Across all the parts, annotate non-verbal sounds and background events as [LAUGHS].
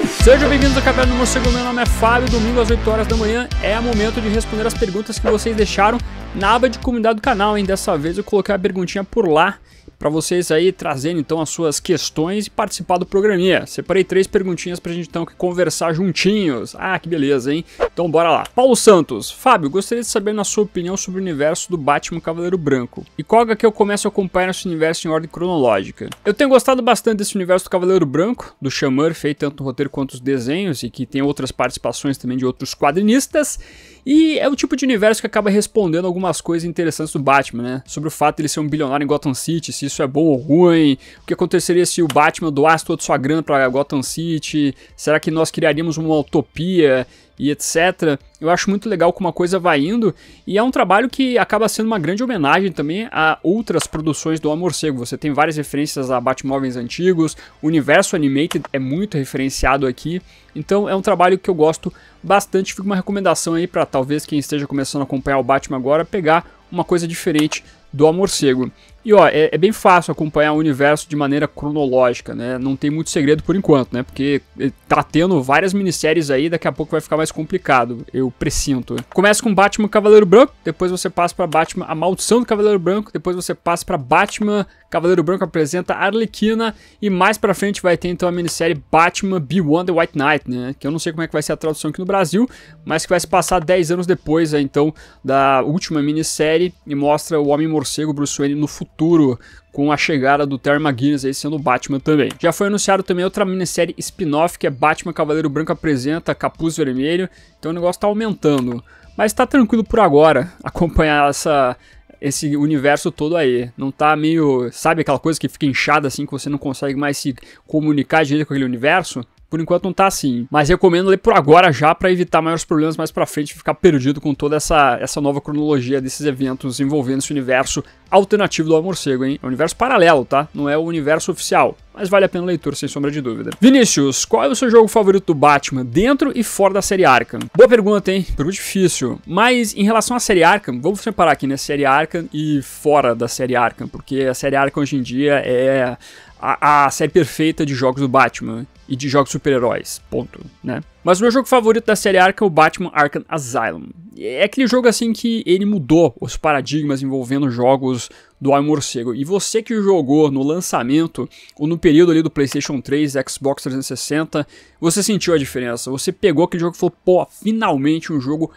Sejam bem-vindos ao Café do Morcego, meu nome é Fábio, domingo às 8 horas da manhã. É momento de responder as perguntas que vocês deixaram na aba de comunidade do canal, hein? Dessa vez eu coloquei a perguntinha por lá para vocês aí trazendo então as suas questões e participar do programinha. Separei três perguntinhas pra gente então conversar juntinhos. Ah, que beleza, hein? Então bora lá. Paulo Santos. Fábio, gostaria de saber na sua opinião sobre o universo do Batman Cavaleiro Branco. E qual é que eu começo a acompanhar esse universo em ordem cronológica? Eu tenho gostado bastante desse universo do Cavaleiro Branco, do Xamã, feito tanto no roteiro quanto os desenhos, e que tem outras participações também de outros quadrinistas. E é o tipo de universo que acaba respondendo algumas coisas interessantes do Batman, né? Sobre o fato de ele ser um bilionário em Gotham City, se isso é bom ou ruim, o que aconteceria se o Batman doasse toda sua grana para Gotham City, será que nós criaríamos uma utopia e etc. Eu acho muito legal como a coisa vai indo e é um trabalho que acaba sendo uma grande homenagem também a outras produções do Amorcego. Você tem várias referências a Batmóveis antigos, o universo animated é muito referenciado aqui, então é um trabalho que eu gosto bastante. Fica uma recomendação aí para talvez quem esteja começando a acompanhar o Batman agora pegar uma coisa diferente do Amorcego. E ó, é, é, bem fácil acompanhar o universo de maneira cronológica, né? Não tem muito segredo por enquanto, né? Porque eh, tá tendo várias minisséries aí, daqui a pouco vai ficar mais complicado, eu presinto. Começa com Batman Cavaleiro Branco, depois você passa para Batman A Maldição do Cavaleiro Branco, depois você passa para Batman Cavaleiro Branco apresenta Arlequina e mais pra frente vai ter então a minissérie Batman Beyond the White Knight, né? Que eu não sei como é que vai ser a tradução aqui no Brasil, mas que vai se passar 10 anos depois, então, da última minissérie e mostra o Homem-Morcego Bruce Wayne no futuro futuro com a chegada do Terry McGuinness aí sendo Batman também. Já foi anunciado também outra minissérie spin-off que é Batman Cavaleiro Branco apresenta Capuz Vermelho, então o negócio tá aumentando. Mas tá tranquilo por agora [LAUGHS] acompanhar essa esse universo todo aí. Não tá meio, sabe aquela coisa que fica inchada assim que você não consegue mais se comunicar direito com aquele universo? Por enquanto não tá assim. Mas recomendo ler por agora já para evitar maiores problemas mais pra frente e ficar perdido com toda essa, essa nova cronologia desses eventos envolvendo esse universo alternativo do Morcego, hein? É um universo paralelo, tá? Não é o universo oficial. Mas vale a pena a leitura, sem sombra de dúvida. Vinícius, qual é o seu jogo favorito do Batman, dentro e fora da série Arkham? Boa pergunta, hein? Pergunta difícil. Mas em relação à série Arkham, vamos separar aqui, né? Série Arkham e fora da série Arkham, porque a série Arkham hoje em dia é a, a série perfeita de jogos do Batman e de jogos super-heróis, ponto, né? Mas o meu jogo favorito da série Arkham é o Batman Arkham Asylum. É aquele jogo assim que ele mudou os paradigmas envolvendo jogos do Homem Morcego. E você que jogou no lançamento ou no período ali do PlayStation 3, Xbox 360, você sentiu a diferença. Você pegou aquele jogo e falou: "Pô, finalmente um jogo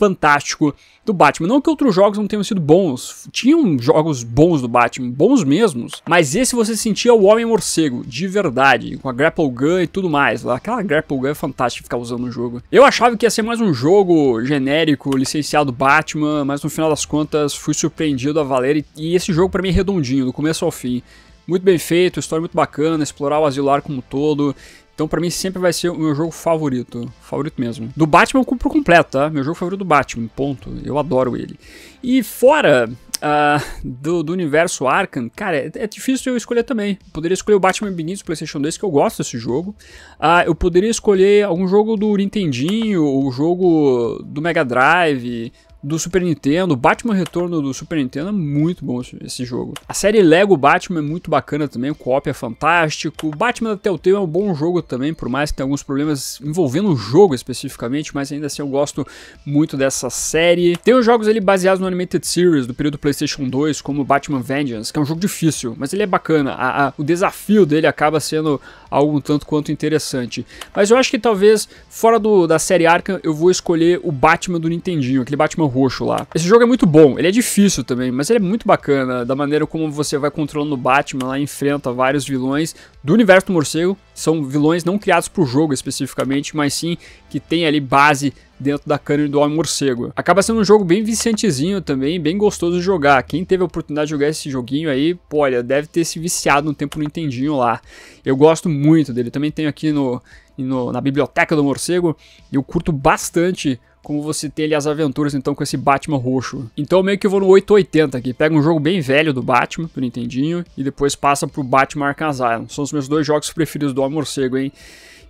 fantástico do Batman. Não que outros jogos não tenham sido bons, tinham jogos bons do Batman, bons mesmos, mas esse você sentia o Homem-Morcego, de verdade, com a Grapple Gun e tudo mais. Aquela Grapple Gun é fantástica ficar usando no jogo. Eu achava que ia ser mais um jogo genérico, licenciado Batman, mas no final das contas fui surpreendido a valer e esse jogo para mim é redondinho, do começo ao fim. Muito bem feito, história muito bacana, explorar o asilar como um todo. Então, para mim, sempre vai ser o meu jogo favorito. Favorito mesmo. Do Batman por completo, tá? Meu jogo favorito do Batman, ponto. Eu adoro ele. E fora uh, do, do, universo Arkham, cara, é, é, difícil eu escolher também. Eu poderia escolher o Batman Begins do PlayStation 2, que eu gosto desse jogo. Uh, eu poderia escolher algum jogo do Nintendinho, o jogo do Mega Drive, do Super Nintendo, Batman Retorno do Super Nintendo é muito bom esse jogo. A série Lego Batman é muito bacana também, o co-op é fantástico. Batman da Telltale é um bom jogo também, por mais que tenha alguns problemas envolvendo o jogo especificamente, mas ainda assim eu gosto muito dessa série. Tem os jogos ali baseados no Animated Series do período PlayStation 2, como Batman Vengeance, que é um jogo difícil, mas ele é bacana. A, a, o desafio dele acaba sendo algo um tanto quanto interessante. Mas eu acho que talvez, fora do, da série Arkham, eu vou escolher o Batman do Nintendinho, aquele Batman roxo lá. Esse jogo é muito bom, ele é difícil também, mas ele é muito bacana, da maneira como você vai controlando o Batman lá, enfrenta vários vilões do universo do morcego. São vilões não criados pro jogo especificamente, mas sim que tem ali base dentro da cana do Homem Morcego. Acaba sendo um jogo bem viciantezinho também, bem gostoso de jogar. Quem teve a oportunidade de jogar esse joguinho aí, pô, olha, deve ter se viciado um tempo no Nintendinho lá. Eu gosto muito dele, também tenho aqui no, no na biblioteca do Morcego, e eu curto bastante como você tem ali as aventuras então com esse Batman roxo. Então meio que eu vou no 880 aqui, pega um jogo bem velho do Batman, do Nintendinho, e depois passa pro Batman Arkham Asylum. São os meus dois jogos preferidos do Homem Morcego, hein?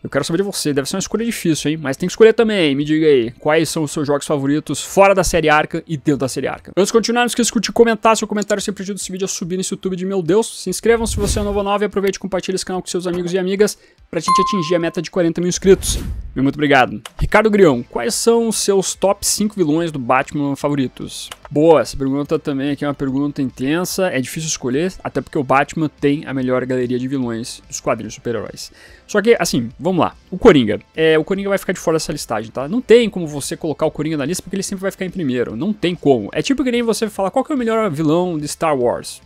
Eu quero saber de você, deve ser uma escolha difícil, hein? Mas tem que escolher também, me diga aí, quais são os seus jogos favoritos fora da série Arca e dentro da série Arca. Antes de continuar, não esqueça de comentar, seu comentário sempre ajuda esse vídeo a subir nesse YouTube de meu Deus. Se inscrevam se você é novo ou nova e aproveite e compartilhe esse canal com seus amigos e amigas pra gente atingir a meta de 40 mil inscritos. Meu muito obrigado. Ricardo Grião, quais são os seus top 5 vilões do Batman favoritos? Boa, essa pergunta também aqui é uma pergunta intensa, é difícil escolher, até porque o Batman tem a melhor galeria de vilões dos quadrinhos super-heróis. Só que, assim, vamos lá. O Coringa. É, o Coringa vai ficar de fora dessa listagem, tá? Não tem como você colocar o Coringa na lista porque ele sempre vai ficar em primeiro. Não tem como. É tipo que nem você falar qual é o melhor vilão de Star Wars.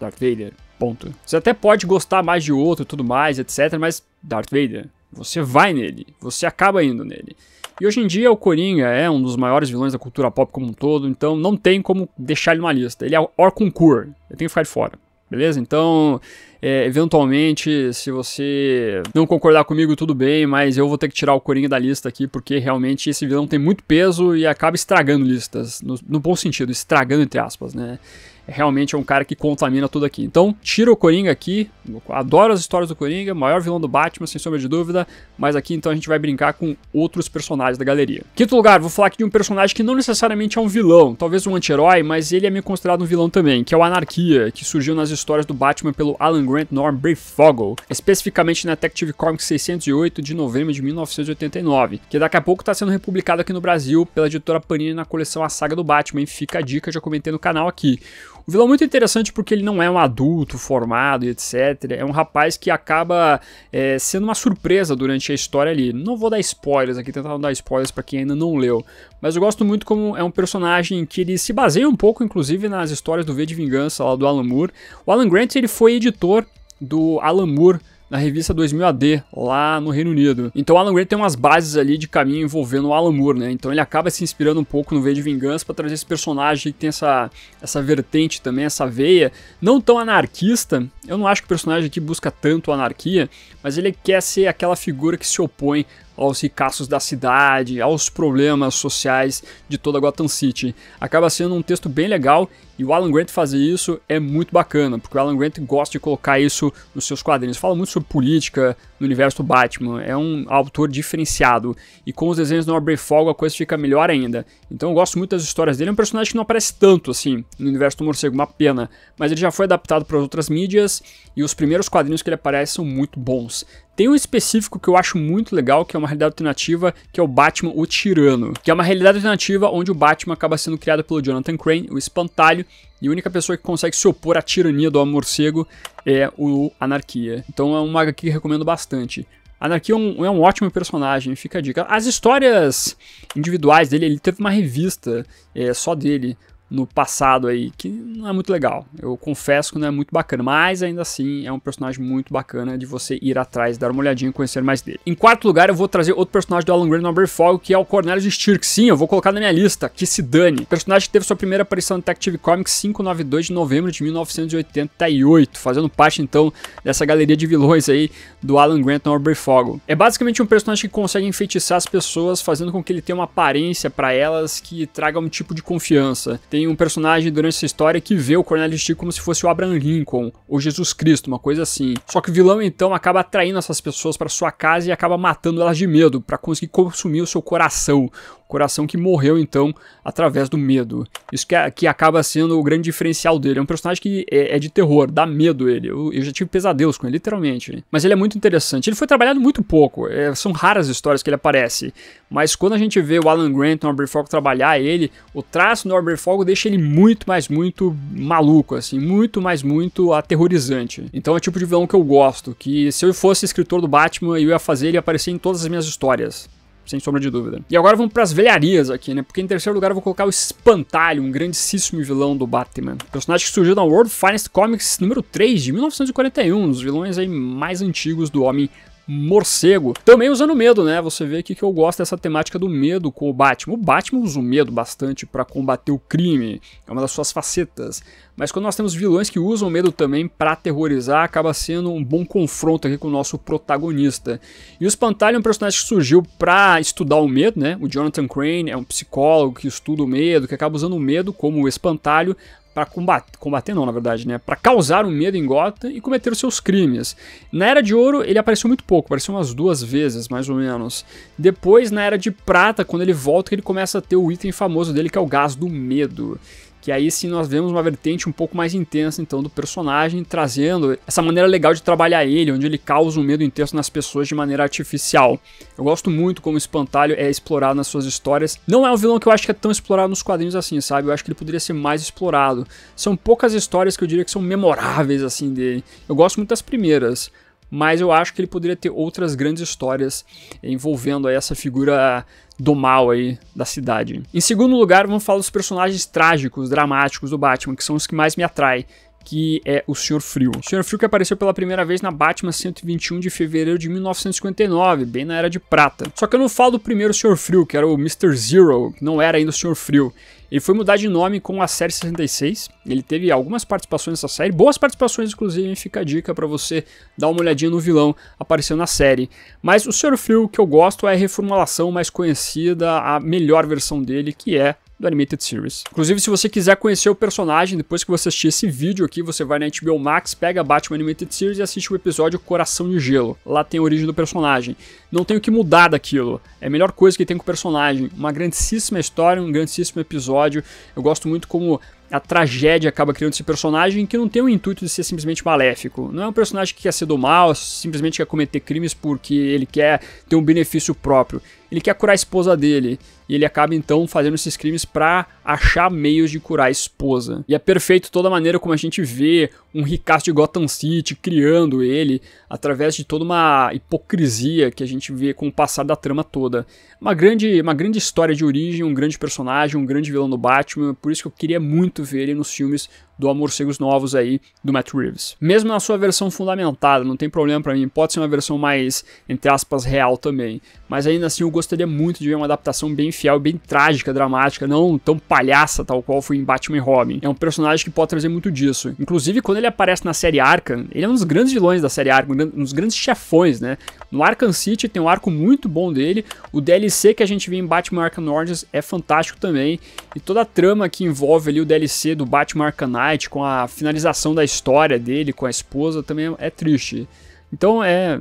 Darth Vader. Ponto. Você até pode gostar mais de outro tudo mais, etc. Mas Darth Vader. Você vai nele. Você acaba indo nele. E hoje em dia o Coringa é um dos maiores vilões da cultura pop como um todo, então não tem como deixar ele numa lista. Ele é o concur, ele tem que ficar de fora. Beleza? Então, é, eventualmente, se você não concordar comigo, tudo bem, mas eu vou ter que tirar o Coringa da lista aqui, porque realmente esse vilão tem muito peso e acaba estragando listas, no, no bom sentido, estragando entre aspas, né? realmente é um cara que contamina tudo aqui. Então, tira o Coringa aqui. Adoro as histórias do Coringa, maior vilão do Batman, sem sombra de dúvida. Mas aqui então a gente vai brincar com outros personagens da galeria. Quinto lugar, vou falar aqui de um personagem que não necessariamente é um vilão, talvez um anti-herói, mas ele é meio considerado um vilão também, que é o Anarquia, que surgiu nas histórias do Batman pelo Alan Grant Norm Breyfogle, especificamente na Detective Comics 608 de novembro de 1989, que daqui a pouco está sendo republicado aqui no Brasil pela editora Panini na coleção A Saga do Batman. Fica a dica, já comentei no canal aqui. O vilão muito interessante porque ele não é um adulto formado e etc. É um rapaz que acaba é, sendo uma surpresa durante a história ali. Não vou dar spoilers aqui, tentar não dar spoilers para quem ainda não leu. Mas eu gosto muito como é um personagem que ele se baseia um pouco, inclusive, nas histórias do V de Vingança lá do Alan Moore. O Alan Grant ele foi editor do Alan Moore na revista 2000 AD, lá no Reino Unido. Então Alan Grant tem umas bases ali de caminho envolvendo o Alan Moore, né? Então ele acaba se inspirando um pouco no V de Vingança para trazer esse personagem que tem essa, essa vertente também, essa veia, não tão anarquista. Eu não acho que o personagem aqui busca tanto anarquia, mas ele quer ser aquela figura que se opõe aos ricaços da cidade, aos problemas sociais de toda Gotham City. Acaba sendo um texto bem legal e o Alan Grant fazer isso é muito bacana, porque o Alan Grant gosta de colocar isso nos seus quadrinhos. Fala muito sobre política no universo do Batman, é um autor diferenciado e com os desenhos do Norbert Fogg a coisa fica melhor ainda. Então eu gosto muito das histórias dele, é um personagem que não aparece tanto assim no universo do morcego, uma pena, mas ele já foi adaptado para outras mídias e os primeiros quadrinhos que ele aparece são muito bons. Tem um específico que eu acho muito legal, que é uma realidade alternativa, que é o Batman o Tirano, que é uma realidade alternativa onde o Batman acaba sendo criado pelo Jonathan Crane, o Espantalho, e a única pessoa que consegue se opor à tirania do Homem Morcego é o Anarquia. Então é uma HQ que recomendo bastante. Anarquia é um, é um, ótimo personagem, fica a dica. As histórias individuais dele, ele teve uma revista é, só dele, no passado aí, que não é muito legal. Eu confesso que não é muito bacana, mas ainda assim é um personagem muito bacana de você ir atrás, dar uma olhadinha e conhecer mais dele. Em quarto lugar, eu vou trazer outro personagem do Alan Grant Number Fog, que é o Cornelius Stirk. Sim, eu vou colocar na minha lista, que se dane. Personagem que teve sua primeira aparição no Detective Comics 592 de novembro de 1988, fazendo parte então dessa galeria de vilões aí do Alan Grant Number Fog. É basicamente um personagem que consegue enfeitiçar as pessoas, fazendo com que ele tenha uma aparência para elas que traga um tipo de confiança. Tem tem um personagem durante essa história que vê o Cornelius Stick como se fosse o Abraham Lincoln ou Jesus Cristo, uma coisa assim. Só que o vilão então acaba atraindo essas pessoas para sua casa e acaba matando elas de medo para conseguir consumir o seu coração, coração que morreu então através do medo. Isso que, é, que acaba sendo o grande diferencial dele. É um personagem que é, é de terror, dá medo ele. Eu, eu, já tive pesadelos com ele, literalmente. Mas ele é muito interessante. Ele foi trabalhado muito pouco. É, são raras as histórias que ele aparece. Mas quando a gente vê o Alan Grant, Norbert Fogg trabalhar ele, o traço do Norbert Fogg deixa ele muito mais, muito maluco, assim, muito mais, muito aterrorizante. Então é o tipo de vilão que eu gosto, que se eu fosse escritor do Batman, eu ia fazer ele aparecer em todas as minhas histórias sem sombra de dúvida. E agora vamos para as velharias aqui, né? Porque em terceiro lugar eu vou colocar o Espantalho, um grandíssimo vilão do Batman. Personagem que surgiu na World Finest Comics número 3 de 1941, um dos vilões aí mais antigos do Homem morcego. Também usando medo, né? Você vê aqui que eu gosto dessa temática do medo com o Batman. O Batman usa o medo bastante para combater o crime, é uma das suas facetas. Mas quando nós temos vilões que usam o medo também para aterrorizar, acaba sendo um bom confronto aqui com o nosso protagonista. E o Espantalho é um personagem que surgiu para estudar o medo, né? O Jonathan Crane é um psicólogo que estuda o medo, que acaba usando o medo como o espantalho para combater, combater não, na verdade, né, para causar um medo em Gotham e cometer os seus crimes. Na Era de Ouro ele apareceu muito pouco, apareceu umas duas vezes, mais ou menos. Depois, na Era de Prata, quando ele volta, ele começa a ter o item famoso dele, que é o gás do medo que aí sim nós vemos uma vertente um pouco mais intensa então do personagem, trazendo essa maneira legal de trabalhar ele, onde ele causa um medo intenso nas pessoas de maneira artificial. Eu gosto muito como o Espantalho é explorado nas suas histórias. Não é um vilão que eu acho que é tão explorado nos quadrinhos assim, sabe? Eu acho que ele poderia ser mais explorado. São poucas histórias que eu diria que são memoráveis assim dele. Eu gosto muito das primeiras, mas eu acho que ele poderia ter outras grandes histórias envolvendo essa figura do mal aí da cidade. Em segundo lugar, vamos falar dos personagens trágicos, dramáticos do Batman, que são os que mais me atraem que é o Senhor Frio. O Senhor Frio que apareceu pela primeira vez na Batman 121 de fevereiro de 1959, bem na Era de Prata. Só que eu não falo do primeiro Senhor Frio, que era o Mr. Zero, que não era ainda o Senhor Frio. Ele foi mudar de nome com a série 66. Ele teve algumas participações nessa série, boas participações, inclusive, fica a dica para você dar uma olhadinha no vilão aparecendo na série. Mas o Sr. Phil que eu gosto é a reformulação mais conhecida, a melhor versão dele, que é do Animated Series. Inclusive, se você quiser conhecer o personagem, depois que você assistir esse vídeo aqui, você vai na HBO Max, pega Batman Animated Series e assiste o episódio Coração de Gelo. Lá tem a origem do personagem. Não tem o que mudar daquilo. É a melhor coisa que tem com o personagem. Uma grandíssima história, um grandíssimo episódio. Eu gosto muito como a tragédia acaba criando esse personagem que não tem o intuito de ser simplesmente maléfico. Não é um personagem que quer ser do mal, simplesmente quer cometer crimes porque ele quer ter um benefício próprio. Ele quer curar a esposa dele. E ele acaba então fazendo esses crimes para achar meios de curar a esposa. E é perfeito toda a maneira como a gente vê um ricaço de Gotham City criando ele através de toda uma hipocrisia que a gente vê com o passar da trama toda. Uma grande, uma grande história de origem, um grande personagem, um grande vilão do Batman, por isso que eu queria muito ver ele nos filmes do Morcegos Novos aí do Matt Reeves. Mesmo na sua versão fundamentada, não tem problema para mim, pode ser uma versão mais, entre aspas, real também. Mas ainda assim eu gostaria muito de ver uma adaptação bem fiel, bem trágica, dramática, não tão palhaça tal qual foi em Batman e Robin. É um personagem que pode trazer muito disso. Inclusive, quando ele aparece na série Arkham, ele é um dos grandes vilões da série Arkham, um dos grandes chefões, né? No Arkham City tem um arco muito bom dele, o DLC que a gente vê em Batman Arkham Origins é fantástico também, e toda a trama que envolve ali o DLC do Batman Arkham Knight, com a finalização da história dele com a esposa, também é triste. Então é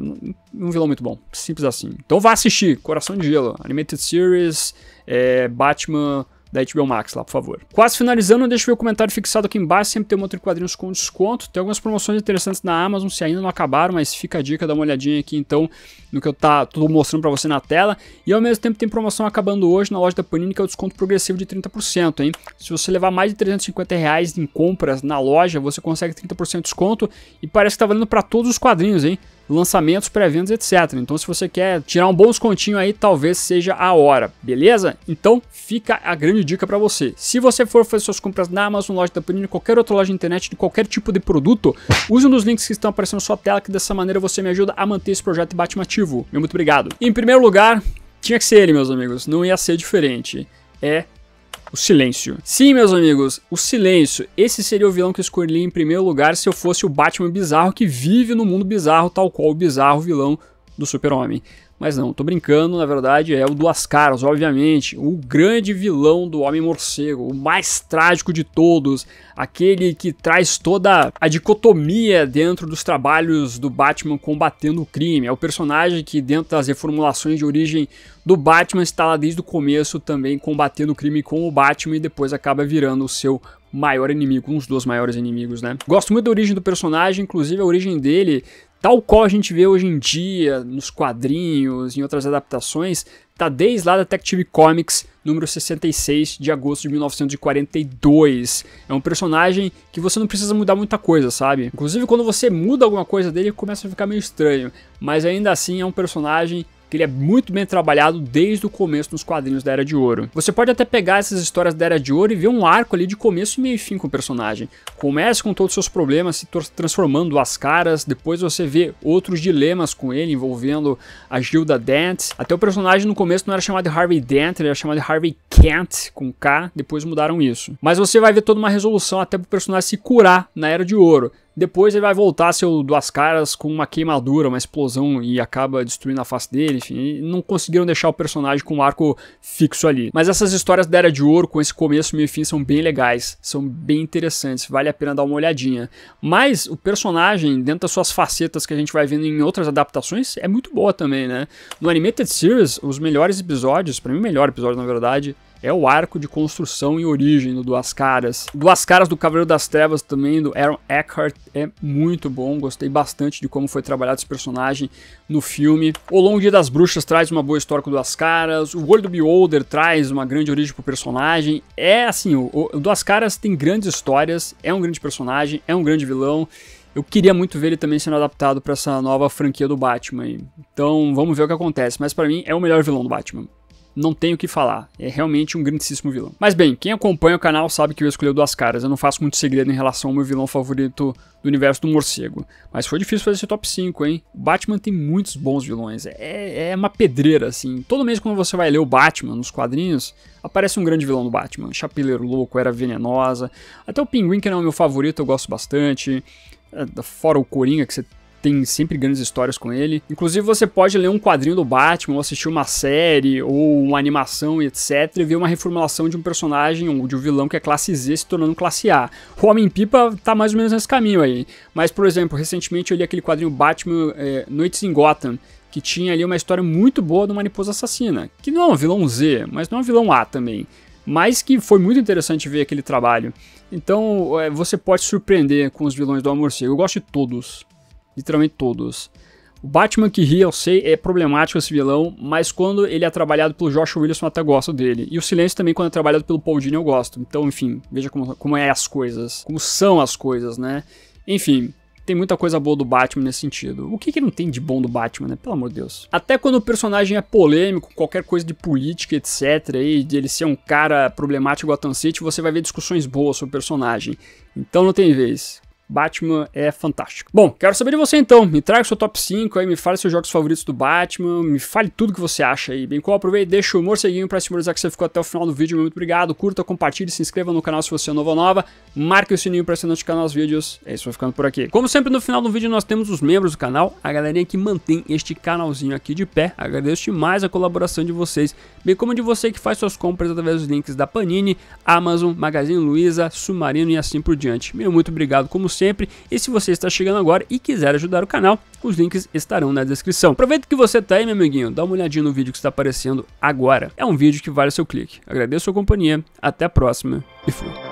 um vilão muito bom, simples assim. Então vá assistir, Coração de Gelo, Animated Series, é, Batman da HBO Max lá, por favor. Quase finalizando, deixa eu ver o comentário fixado aqui embaixo, sempre tem um outro quadrinhos com desconto. Tem algumas promoções interessantes na Amazon, se ainda não acabaram, mas fica a dica, dá uma olhadinha aqui então no que eu tá, tô mostrando para você na tela. E ao mesmo tempo tem promoção acabando hoje na loja da Panini, que é o desconto progressivo de 30%, hein? Se você levar mais de 350 reais em compras na loja, você consegue 30% de desconto e parece que tá valendo para todos os quadrinhos, hein? Lançamentos, pré-vendas, etc. Então, se você quer tirar um bom descontinho aí, talvez seja a hora, beleza? Então, fica a grande dica para você. Se você for fazer suas compras na Amazon, loja da Panini, qualquer outra loja de internet, de qualquer tipo de produto, [LAUGHS] use um dos links que estão aparecendo na sua tela, que dessa maneira você me ajuda a manter esse projeto Batman ativo. Meu muito obrigado. Em primeiro lugar, tinha que ser ele, meus amigos. Não ia ser diferente. É o silêncio. Sim, meus amigos, o silêncio. Esse seria o vilão que eu escolhi em primeiro lugar se eu fosse o Batman bizarro que vive no mundo bizarro, tal qual o bizarro vilão do Super-Homem. Mas não, tô brincando, na verdade é o Duas Caras, obviamente, o grande vilão do Homem-Morcego, o mais trágico de todos, aquele que traz toda a dicotomia dentro dos trabalhos do Batman combatendo o crime. É o personagem que, dentro das reformulações de origem do Batman, está lá desde o começo também combatendo o crime com o Batman e depois acaba virando o seu maior inimigo, um dos dois maiores inimigos, né? Gosto muito da origem do personagem, inclusive a origem dele tal qual a gente vê hoje em dia nos quadrinhos, em outras adaptações, tá desde lá da Detective Comics número 66 de agosto de 1942. É um personagem que você não precisa mudar muita coisa, sabe? Inclusive quando você muda alguma coisa dele, começa a ficar meio estranho, mas ainda assim é um personagem que ele é muito bem trabalhado desde o começo nos quadrinhos da Era de Ouro. Você pode até pegar essas histórias da Era de Ouro e ver um arco ali de começo, meio e fim com o personagem. Começa com todos os seus problemas se transformando as caras, depois você vê outros dilemas com ele envolvendo a Gilda Dent. Até o personagem no começo não era chamado de Harvey Dent, ele era chamado de Harvey Kent, com K, depois mudaram isso. Mas você vai ver toda uma resolução até pro personagem se curar na Era de Ouro. Depois ele vai voltar a ser o Duas Caras com uma queimadura, uma explosão e acaba destruindo a face dele. Enfim, não conseguiram deixar o personagem com um arco fixo ali. Mas essas histórias da Era de Ouro, com esse começo, meio e fim, são bem legais. São bem interessantes. Vale a pena dar uma olhadinha. Mas o personagem, dentro das suas facetas que a gente vai vendo em outras adaptações, é muito boa também, né? No Animated Series, os melhores episódios, para mim o melhor episódio na verdade, é o arco de construção e origem do Duas Caras. Duas Caras do Cavaleiro das Trevas também, do Aaron Eckhart, é muito bom. Gostei bastante de como foi trabalhado esse personagem no filme. O Longo Dia das Bruxas traz uma boa história com Duas Caras. O World Beholder traz uma grande origem pro personagem. É assim, o, o Duas Caras tem grandes histórias, é um grande personagem, é um grande vilão. Eu queria muito ver ele também sendo adaptado para essa nova franquia do Batman. Então vamos ver o que acontece. Mas para mim é o melhor vilão do Batman não tenho o que falar. É realmente um grandíssimo vilão. Mas bem, quem acompanha o canal sabe que eu escolhi Duas Caras. Eu não faço muito segredo em relação ao meu vilão favorito do universo do morcego. Mas foi difícil fazer esse top 5, hein? O Batman tem muitos bons vilões. É, é uma pedreira, assim. Todo mês quando você vai ler o Batman nos quadrinhos, aparece um grande vilão do Batman. Chapeleiro Louco, Era Venenosa. Até o Pinguim, que não é o meu favorito, eu gosto bastante. É, fora o Coringa, que você tem sempre grandes histórias com ele. Inclusive, você pode ler um quadrinho do Batman, ou assistir uma série, ou uma animação, etc., e ver uma reformulação de um personagem, ou de um vilão que é classe Z se tornando classe A. O Homem-Pipa tá mais ou menos nesse caminho aí. Mas, por exemplo, recentemente eu li aquele quadrinho Batman é, Noites em Gotham, que tinha ali uma história muito boa uma mariposa assassina, que não é um vilão Z, mas não é um vilão A também mas que foi muito interessante ver aquele trabalho. Então é, você pode surpreender com os vilões do Amor Cego. Eu gosto de todos literalmente todos. O Batman que ri, eu sei, é problemático esse vilão, mas quando ele é trabalhado pelo Josh Williamson, eu até gosto dele. E o Silêncio também, quando é trabalhado pelo Paul Dini, eu gosto. Então, enfim, veja como, como é as coisas, como são as coisas, né? Enfim, tem muita coisa boa do Batman nesse sentido. O que, que não tem de bom do Batman, né? Pelo amor de Deus. Até quando o personagem é polêmico, qualquer coisa de política, etc., e de ele ser um cara problemático Gotham City, você vai ver discussões boas sobre o personagem. Então não tem vez. Batman é fantástico. Bom, quero saber de você então. Me traga o seu top 5 aí, me fale seus jogos favoritos do Batman, me fale tudo que você acha aí. Bem, qual aproveita e deixa o morceguinho pra estimular que você ficou até o final do vídeo. Muito obrigado. Curta, compartilhe, se inscreva no canal se você é novo ou nova. Marque o sininho pra ser notificado nos vídeos. É isso, vou ficando por aqui. Como sempre, no final do vídeo nós temos os membros do canal, a galerinha que mantém este canalzinho aqui de pé. Agradeço demais a colaboração de vocês, bem como de você que faz suas compras através dos links da Panini, Amazon, Magazine Luiza, Submarino e assim por diante. Meu muito obrigado, como sempre sempre. E se você está chegando agora e quiser ajudar o canal, os links estarão na descrição. Aproveita que você está aí, meu amiguinho, dá uma olhadinha no vídeo que está aparecendo agora. É um vídeo que vale o seu clique. Agradeço a sua companhia, até a próxima e fui.